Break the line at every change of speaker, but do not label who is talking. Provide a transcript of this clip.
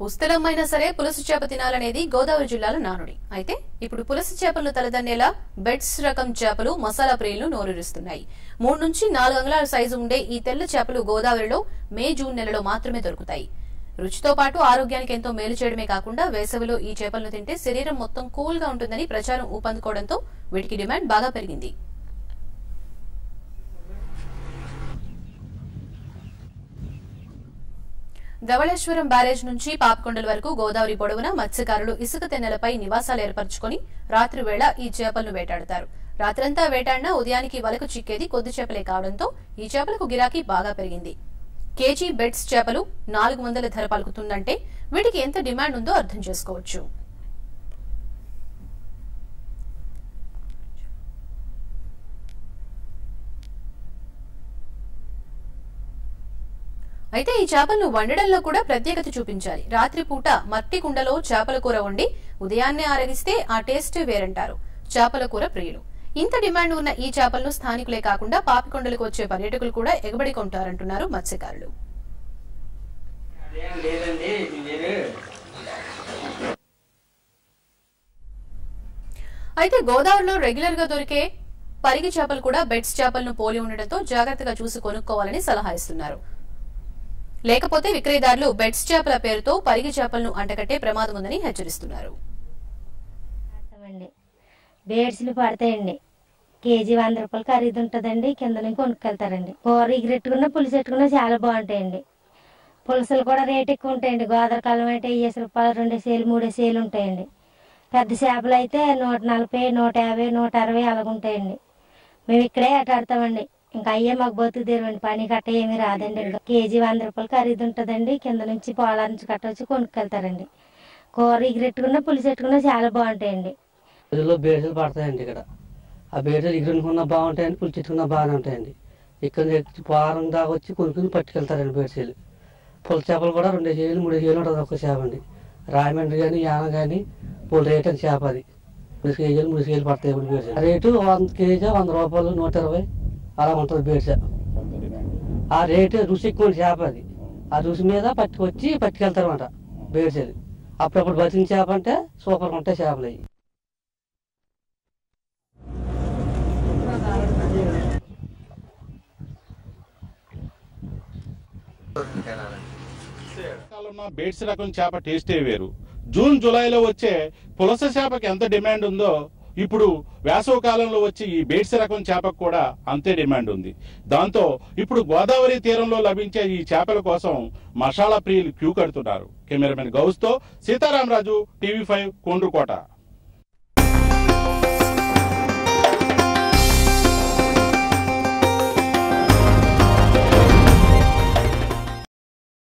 పుస్తకమైనా సరే పులస చేప తినాలనేది గోదావరి జిల్లాలో నానుడి. అయితే ఇప్పుడు పులస చేపలను తలదన్నేలా బెడ్స్ రకం చేపలు మసాలా ప్రియులు నోరూరిస్తున్నాయి. మూడు నుంచి నాలుగు అంగుళాల సైజు ఉండే ఈ తెల్ల చేపలు గోదావరిలో మే జూన్ నెలలో మాత్రమే దొరుకుతాయి. రుచితో పాటు ఆరోగ్యానికి ఎంతో మేలు చేయడమే కాకుండా వేసవిలో ఈ చేపలను తింటే శరీరం మొత్తం కూల్గా ఉంటుందని ప్రచారం ఊపందుకోవడంతో వీటికి డిమాండ్ బాగా పెరిగింది. ధవళేశ్వరం బ్యారేజ్ నుంచి పాపకొండల వరకు గోదావరి పొడవున మత్స్యకారులు ఇసుక తెన్నెలపై నివాసాలు ఏర్పరచుకుని రాత్రి వేళ ఈ చేపలను వేటాడతారు. రాత్రంతా వేటాడినా ఉదయానికి వలకు చిక్కేది కొద్ది చేపలే కావడంతో ఈ చేపలకు గిరాకీ బాగా పెరిగింది. కేజీ బెడ్స్ చేపలు నాలుగు వందల ధర పలుకుతుందంటే వీటికి ఎంత డిమాండ్ ఉందో అర్థం చేసుకోవచ్చు. అయితే ఈ చేపలను వండడంలో కూడా ప్రత్యేకత చూపించాలి. రాత్రి పూట మట్టి కుండలో చేపల కూర వండి ఉదయాన్నే ఆరగిస్తే ఆ టేస్ట్ వేరంటారు చేపల కూర ప్రియులు. ఇంత డిమాండ్ ఉన్న ఈ చేపలను స్థానికులే కాకుండా పాపికొండలకు వచ్చే పర్యాటకులు కూడా ఎగబడి కొంటారంటున్నారు మత్స్యకారులు. అయితే గోదావరిలో రెగ్యులర్గా దొరికే పరిగి చేపలు కూడా బెడ్స్ చేపలను పోలి ఉండడంతో జాగ్రత్తగా చూసి కొనుక్కోవాలని సలహా ఇస్తున్నారు. లేకపోతే విక్రయదారులు బెడ్స్ చేపల పేరుతో పరిగి చేపలను అంటకట్టే ప్రమాదం ఉందని హెచ్చరిస్తున్నారు.
బేడ్స్లు పడతాయండి. కేజీ వంద రూపాయలు ఖరీదు ఉంటుందండి కింద నుంచి కొనుక్కెళ్తారండి. కూర ఎగిరెట్టుకున్నా పులుసు పెట్టుకున్న చాలా బాగుంటాయండి. పులుసులు కూడా రేట్ ఎక్కువ ఉంటాయండి గోదావరి కాలం అయితే వేసి రూపాయలు రెండు సేలు మూడే సేలు ఉంటాయండి. పెద్ద చేపలు అయితే నూట నలభై నూట యాభై నూట అరవై అలాగుంటాయండి. మేము ఇక్కడే ఆటాడతామండి ఇంకా అయ్యే మాకు బతుకు పని గట్ట ఏమీ రాదండి. ఇంకా కేజీ వంద రూపాయలు ఖరీదు ఉంటుందండి. కింద నుంచి పొలాల నుంచి గట్ట వచ్చి కొనుక్కెళ్తారండి. కూర ఎగిరెట్టుకున్నా పులుసు చాలా బాగుంటాయండి.
రోజుల్లో బేడలు పడతాయండి ఇక్కడ. ఆ బేడలు ఎగురుకున్నా బాగుంటాయండి పులిచెట్టుకున్నా బాగానే ఉంటాయండి. ఇక్కడ నుంచి వారం దాకా వచ్చి కొనుక్కుని పట్టుకెళ్తారండి బేడ్సీలు పులి చేపలు కూడా రెండు కేజీలు మూడు కేజీలు ఉంటుంది ఒక చేప అండి. రాయమండ్రి కానీ యాన కానీ పూల రేట్ అని చేప అది. మూడు కేజీలు మూడు కేజీలు పడతాయి రేటు వంద కేజీ వంద రూపాయలు నూట ఇరవై. అలా ఉంటుంది బేడ్స ఆ రేటు రుచి ఎక్కువ చేప అది. ఆ రుచి మీద పట్టుకొచ్చి పట్టుకెళ్తారన్నమాట బేడ్సీలు అప్పుడప్పుడు బతికిన చేప అంటే సూపర్గా ఉంటాయి చేపలు అవి.
బేడ్స్ రకం చేప టేస్టే వేరు. జూన్ జూలైలో వచ్చే పులస చేపకి ఎంత డిమాండ్ ఉందో ఇప్పుడు వేసవి కాలంలో వచ్చే ఈ బేడ్స్ రకం చేపకు కూడా అంతే డిమాండ్ ఉంది. దాంతో ఇప్పుడు గోదావరి తీరంలో లభించే ఈ చేపల కోసం మసాలా ప్రియులు క్యూ కడుతున్నారు. కెమెరామెన్ గౌస్తో సీతారామరాజు టీవీ ఫైవ్ కొండ్రుకోట.